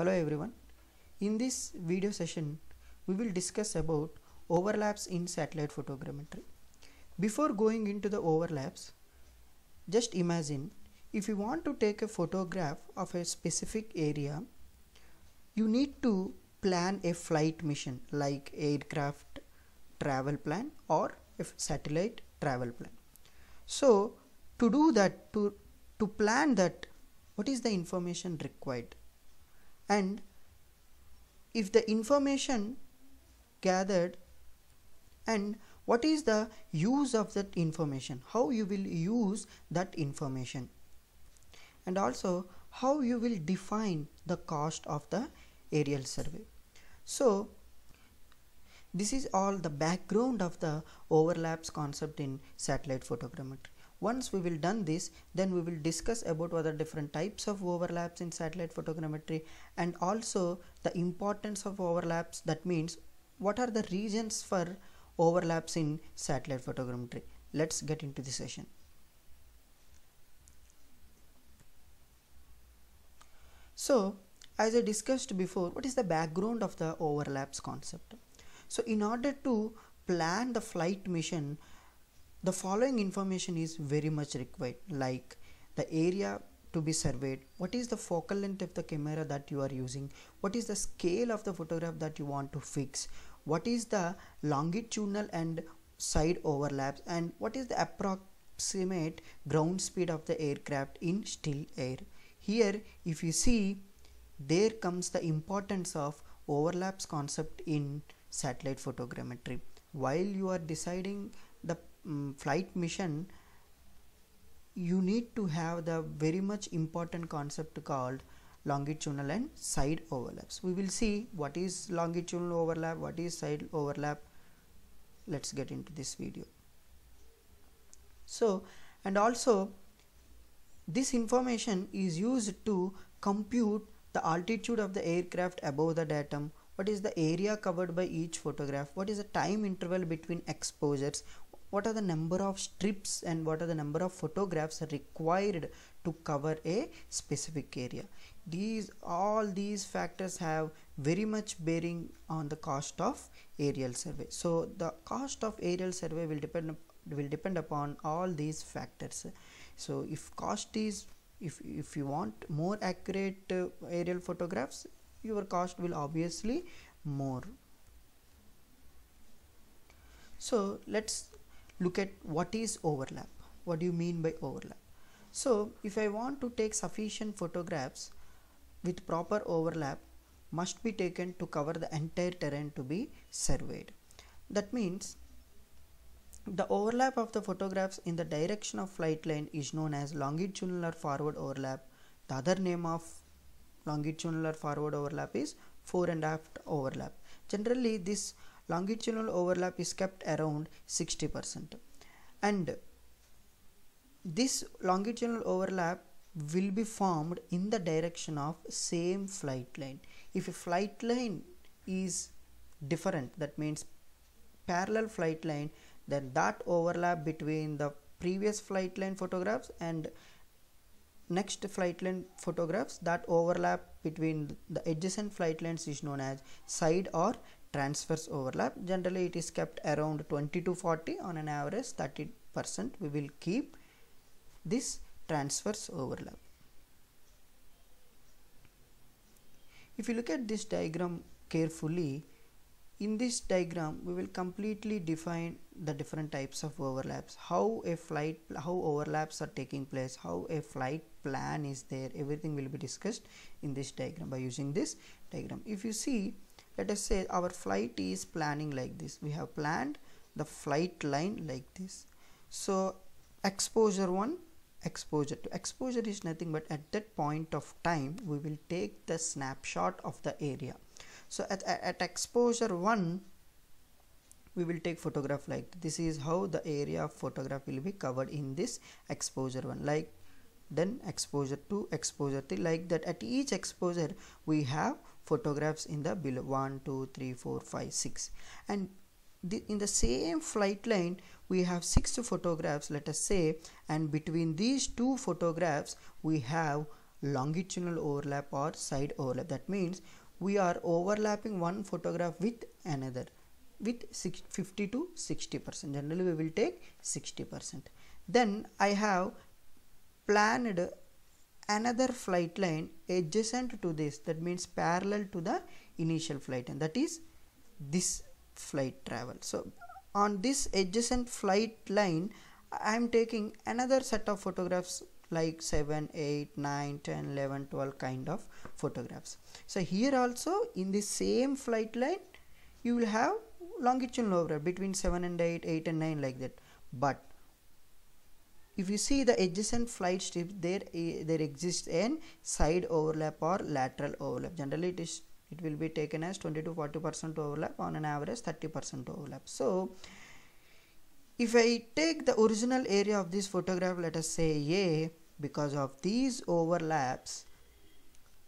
Hello everyone. In this video session, we will discuss about overlaps in satellite photogrammetry. Before going into the overlaps, just imagine if you want to take a photograph of a specific area, you need to plan a flight mission like aircraft travel plan or a satellite travel plan. So to do that, to, to plan that, what is the information required? And if the information gathered and what is the use of that information? How you will use that information? And also how you will define the cost of the aerial survey? So this is all the background of the overlaps concept in satellite photogrammetry once we will done this then we will discuss about what are different types of overlaps in satellite photogrammetry and also the importance of overlaps. That means what are the reasons for overlaps in satellite photogrammetry? Let's get into the session. So as i discussed before what is the background of the overlaps concept? So in order to plan the flight mission the following information is very much required like the area to be surveyed. What is the focal length of the camera that you are using? What is the scale of the photograph that you want to fix? What is the longitudinal and side overlaps? And what is the approximate ground speed of the aircraft in still air? Here if you see there comes the importance of overlaps concept in satellite photogrammetry. While you are deciding um, flight mission you need to have the very much important concept called longitudinal and side overlaps. We will see what is longitudinal overlap what is side overlap. Let's get into this video. So and also this information is used to compute the altitude of the aircraft above the datum what is the area covered by each photograph what is the time interval between exposures what are the number of strips and what are the number of photographs required to cover a specific area? These all these factors have very much bearing on the cost of aerial survey. So the cost of aerial survey will depend will depend upon all these factors. So if cost is if if you want more accurate uh, aerial photographs your cost will obviously more. So let's look at what is overlap. What do you mean by overlap? So if i want to take sufficient photographs with proper overlap must be taken to cover the entire terrain to be surveyed. That means the overlap of the photographs in the direction of flight line is known as longitudinal or forward overlap. The other name of longitudinal or forward overlap is fore and aft overlap. Generally this longitudinal overlap is kept around 60% and this longitudinal overlap will be formed in the direction of same flight line. If a flight line is different that means parallel flight line then that overlap between the previous flight line photographs and next flight line photographs that overlap between the adjacent flight lines is known as side or transverse overlap. Generally it is kept around 20 to 40 on an average 30 percent we will keep this transverse overlap. If you look at this diagram carefully in this diagram we will completely define the different types of overlaps. How a flight how overlaps are taking place how a flight plan is there everything will be discussed in this diagram by using this diagram. If you see let us say our flight is planning like this. We have planned the flight line like this. So exposure 1 exposure to exposure is nothing but at that point of time we will take the snapshot of the area. So at, at exposure 1 we will take photograph like this is how the area of photograph will be covered in this exposure 1 like then exposure 2 exposure 3 like that at each exposure we have photographs in the below 1 2 3 4 5 6 and the, in the same flight line we have six photographs let us say and between these two photographs we have longitudinal overlap or side overlap. That means we are overlapping one photograph with another with 50 to 60 percent. Generally we will take 60 percent. Then I have planned another flight line adjacent to this. That means parallel to the initial flight. And that is this flight travel. So on this adjacent flight line I am taking another set of photographs like 7 8 9 10 11 12 kind of photographs. So here also in the same flight line you will have longitudinal overlap between 7 and 8 8 and 9 like that. But if you see the adjacent flight strips there eh, there exists an side overlap or lateral overlap. Generally it is it will be taken as 20 to 40 percent overlap on an average 30 percent overlap. So if I take the original area of this photograph let us say A because of these overlaps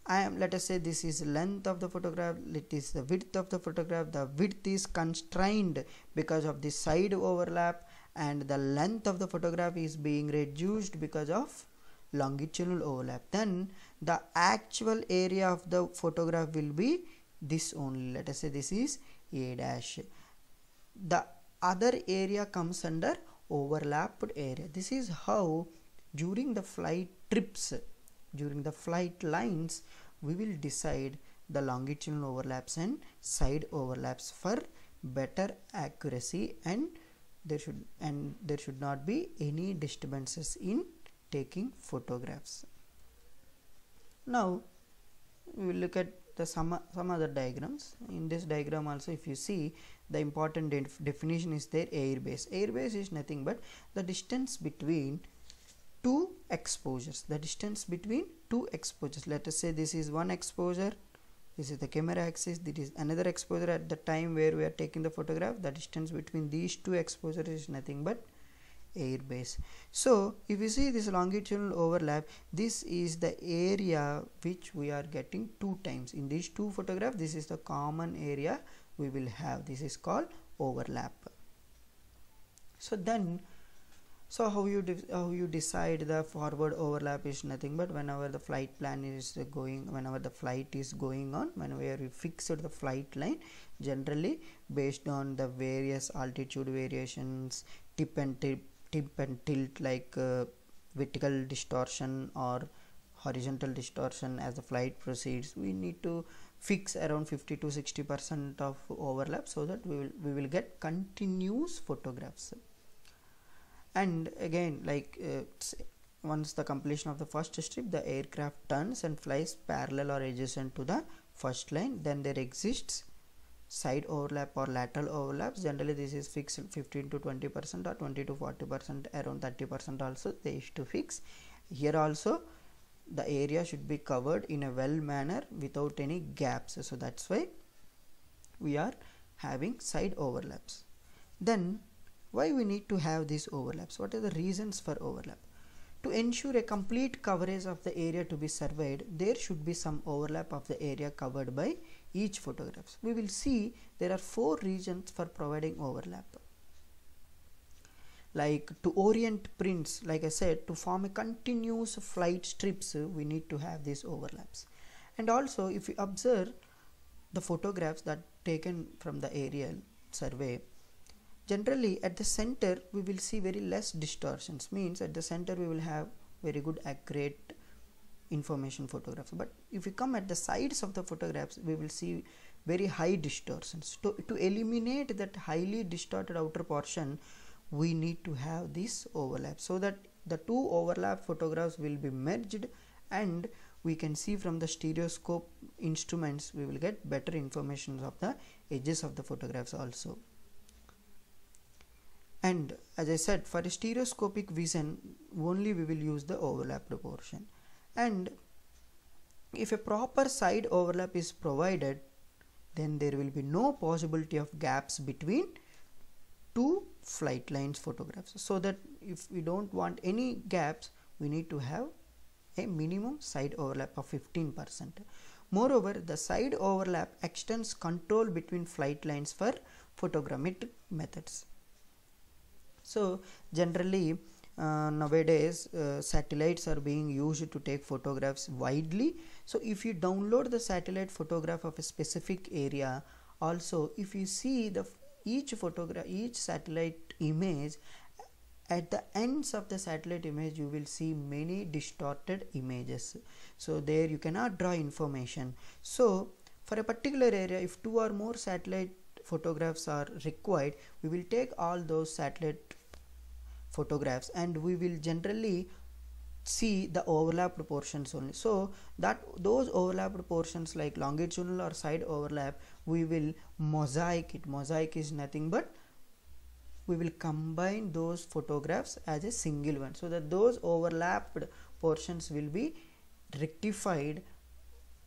I am let us say this is length of the photograph it is the width of the photograph the width is constrained because of the side overlap and the length of the photograph is being reduced because of longitudinal overlap. Then the actual area of the photograph will be this only. Let us say this is a dash. The other area comes under overlapped area. This is how during the flight trips during the flight lines we will decide the longitudinal overlaps and side overlaps for better accuracy and there should and there should not be any disturbances in taking photographs. Now we will look at the some some other diagrams. In this diagram also if you see the important def definition is there airbase. Airbase is nothing but the distance between two exposures. The distance between two exposures. Let us say this is one exposure this is the camera axis. This is another exposure at the time where we are taking the photograph. The distance between these two exposures is nothing but air base so if you see this longitudinal overlap this is the area which we are getting two times. In these two photographs this is the common area we will have. This is called overlap. So then so how you how you decide the forward overlap is nothing but whenever the flight plan is going whenever the flight is going on whenever we fix the flight line generally based on the various altitude variations tip and tip tip and tilt like uh, vertical distortion or horizontal distortion as the flight proceeds we need to fix around 50 to 60 percent of overlap so that we will we will get continuous photographs and again like uh, once the completion of the first strip the aircraft turns and flies parallel or adjacent to the first line. Then there exists side overlap or lateral overlaps. Generally this is fixed 15 to 20 percent or 20 to 40 percent around 30 percent also they used to fix. Here also the area should be covered in a well manner without any gaps. So that's why we are having side overlaps. Then why we need to have these overlaps what are the reasons for overlap to ensure a complete coverage of the area to be surveyed, there should be some overlap of the area covered by each photographs. We will see there are four regions for providing overlap. Like to orient prints, like I said, to form a continuous flight strips, we need to have these overlaps. And also, if you observe the photographs that taken from the aerial survey, generally at the center we will see very less distortions. Means at the center we will have very good accurate information photographs. But if we come at the sides of the photographs we will see very high distortions. To, to eliminate that highly distorted outer portion we need to have this overlap so that the two overlap photographs will be merged and we can see from the stereoscope instruments we will get better information of the edges of the photographs also and as I said for stereoscopic vision only we will use the overlapped portion and if a proper side overlap is provided then there will be no possibility of gaps between two flight lines photographs so that if we don't want any gaps we need to have a minimum side overlap of 15%. Moreover, the side overlap extends control between flight lines for photogrammetric methods. So generally uh, nowadays uh, satellites are being used to take photographs widely. So if you download the satellite photograph of a specific area also if you see the each photograph each satellite image at the ends of the satellite image you will see many distorted images. So there you cannot draw information. So for a particular area if two or more satellite photographs are required we will take all those satellite photographs and we will generally see the overlapped portions only. So that those overlapped portions like longitudinal or side overlap we will mosaic it. Mosaic is nothing but we will combine those photographs as a single one so that those overlapped portions will be rectified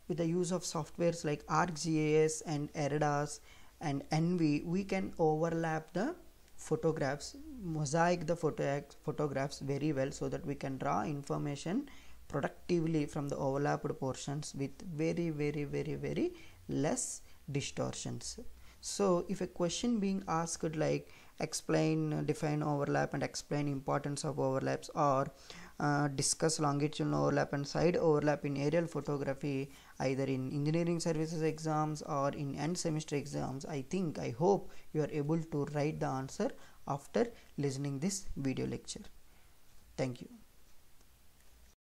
with the use of softwares like ArcGIS and ERDAS and ENVI we can overlap the photographs mosaic the photo photographs very well so that we can draw information productively from the overlapped portions with very very very very less distortions. So if a question being asked like explain define overlap and explain importance of overlaps or uh, discuss longitudinal overlap and side overlap in aerial photography either in engineering services exams or in end semester exams i think i hope you are able to write the answer after listening this video lecture. Thank you